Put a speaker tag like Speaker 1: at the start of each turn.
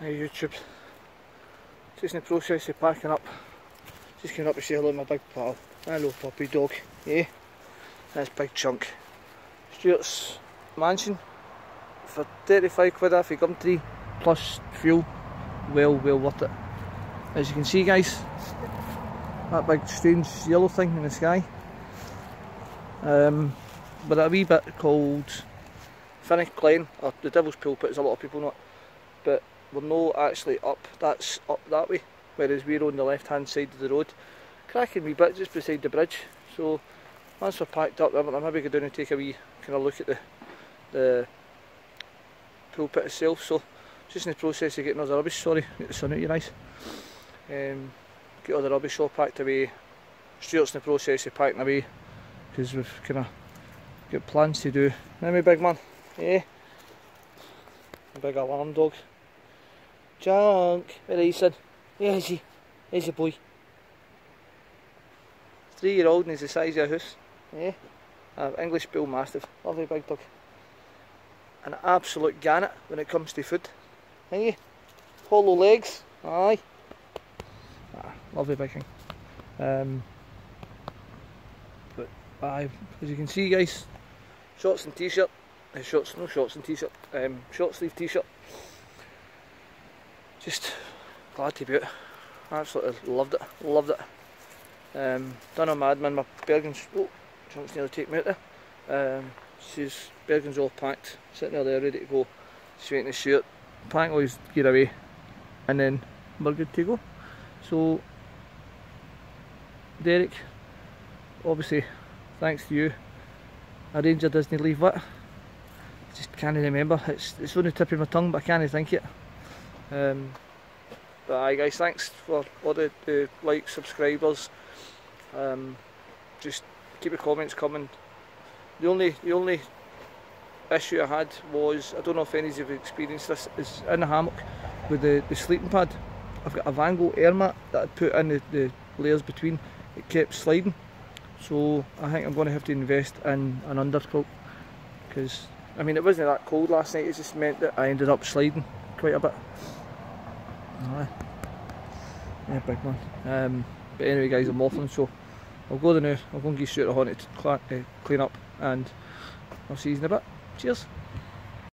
Speaker 1: Hey YouTube. Just in the process of packing up. Just came up to say hello to my big pal. Hello puppy dog. Yeah. That's big chunk. Stuart's mansion for 35 quid off a Gumtree plus fuel. Well, well worth it. As you can see guys, that big strange yellow thing in the sky. Um, but a wee bit called Finnich Glen, or the Devil's Pulpit as a lot of people know it. But we're not actually up, that's up that way, whereas we're on the left hand side of the road. Cracking wee bit just beside the bridge. So once we're packed up, I'll maybe go down and take a wee kind of look at the the pulpit itself. So just in the process of getting all the rubbish, sorry, get the sun out your eyes. Um, get all the rubbish all packed away. Stuart's in the process of packing away because we've kind of got plans to do. Now me big man, yeah? big alarm dog. Junk, where are you son? Where is he? Where's the boy? Three year old and he's the size of a house. Yeah? Uh, English Bull Mastiff, lovely big dog. An absolute gannet when it comes to food. Hey? Hollow legs, aye. Ah, lovely big thing. Um, but aye, as you can see guys, shorts and t-shirt, uh, shorts, no shorts and t-shirt, um, short sleeve t-shirt. Just glad to be out. Absolutely loved it, loved it. Um, done a madman, my Bergen's, oh, chunks nearly take me out there. Um, she's, Bergen's all packed, sitting there, there ready to go. She's waiting to shoot, pack all his gear away, and then we're good to go. So, Derek, obviously, thanks to you, arranged a Disney leave what? Just can't remember, it's, it's on the tip of my tongue but I can't think it. Um, but aye guys, thanks for all the, the likes, subscribers, um, just keep the comments coming. The only the only issue I had was I don't know if any of you have experienced this is in the hammock with the, the sleeping pad. I've got a Vango air mat that I put in the, the layers between. It kept sliding, so I think I'm going to have to invest in an underquilt because I mean it wasn't that cold last night. It just meant that I ended up sliding quite a bit. Aye. Yeah, big man. Um, but anyway, guys, I'm waffling, so I'll go there now. I'll go and give Stuart a hornet to clean up, and I'll see you in a bit. Cheers.